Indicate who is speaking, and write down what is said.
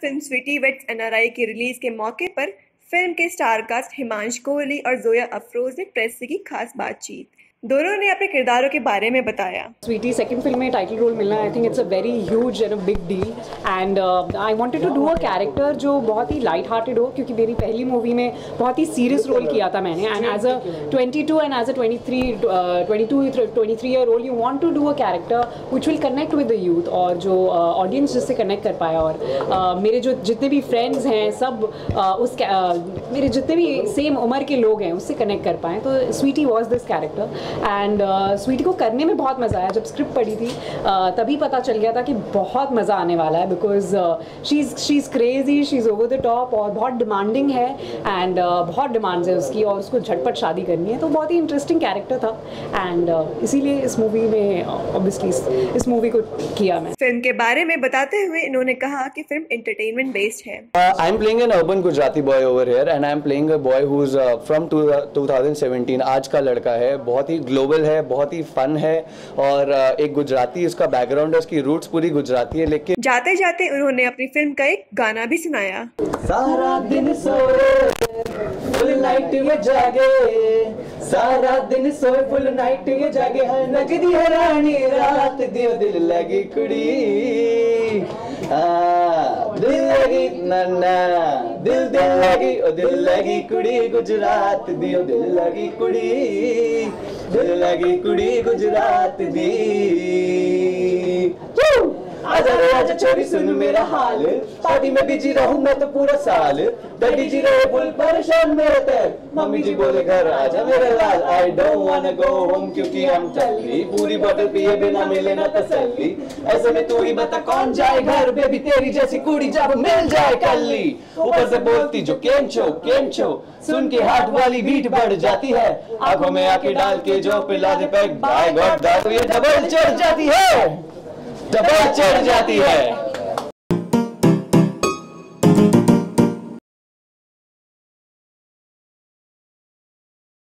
Speaker 1: Film Sweety weights NRI की release के मौके पर फ़िल्म के स्टारकास्ट हिमांश कोहली और जोया अफरोज ने प्रेस से की खास बातचीत। दोनों ने अपने किरदारों के बारे में बताया।
Speaker 2: स्वीटी सेकंड फ़िल्म में टाइटल रोल मिलना I think it's a very huge and a big deal and I wanted to do a character जो बहुत ही लाइट हार्टेड हो क्योंकि मेरी पहली मूवी में बहुत ही सीरियस रोल किया था मैंने. And as a 22 and as a 23 22 23 year old you want to do a character which will connect with the youth और जो ऑडियंस uh, जिससे कनेक्ट कर पाया. और uh, मेरे जो जितने भी फ्रेंड्स हैं सब uh, उस uh, मेरे जितने भी सेम उम्र के लोग हैं उससे कनेक्ट कर पाए. तो Sweety was this character and Sweety को करने में बहुत मज़ा आया। जब स्क्रिप्ट पढ़ी थी uh, तभी पता चल गया था कि बहुत मज़ा आने वाला है because she is she is crazy she is over the top और बहुत डिमांडिंग है एंड uh, बहुत डिमांड्स है उसकी और उसको झटपट शादी करनी है। तो बहुत ही इंटरेस्टिंग कैरेक्टर था एंड uh, इसीलिए इस मूवी में ऑब्वियसली uh, इस मूवी को किया मैं।
Speaker 1: फ़िल्म के बारे में बताते हुए इन्होंने कहा कि फ़िल्म एंटरटेनमेंट बेस्ड है।
Speaker 3: Uh, I'm playing an urban Gujarati boy over here, and I'm playing a boy who's uh, from two, 2017. आज का लड़का है बहुत ही ग्लोबल है बहुत ही फन है और uh, एक गुजराती उसका बैकग्राउंड है उसकी रूट्स पूरी गुजराती है लेकिन
Speaker 1: जाते जाते उन्होंने अपनी फ़िल्म का एक गाना भी सुनाया।
Speaker 3: सारा दिन सोए फुल नाइट में जागे। सारा दिन सोए फुल नाइट में जागे। है नगदी है रानी रात दियो दिल लगी कुड़ी। दिल लगी नन्ना दिल दिल लगी ओ दिल लगी कुड़ी गुजरात दियो दिल लगी कुड़ी। दिल लगी कुड़ी गुजरात दी। आजा रे आजा छोरी सुन मेरा हाल। शादी में बिज़ी रहूँ मैं तो पूरा साल। डैडी जी रहे फुल परेशान मेरे तक मम्मी जी बोले, घर आजा मेरे लाल। आई डोंट वांना गो होम क्योंकि हम चली। पूरी बोतल पिए बिना मिले ना तसल्ली ऐसे में तू ही बता, कौन जाए घर? बेबी तेरी जैसी कुड़ी जब मिल जाए कल्ली। ऊपर से बोलती, जो केम छो सुन के हार्ट वाली बीट बढ़ जाती है। आँखों में आके डाल के जो पिला दे पैक बाय गॉड दारू ये डबल चढ़ जाती है। डबल चढ़ जाती है।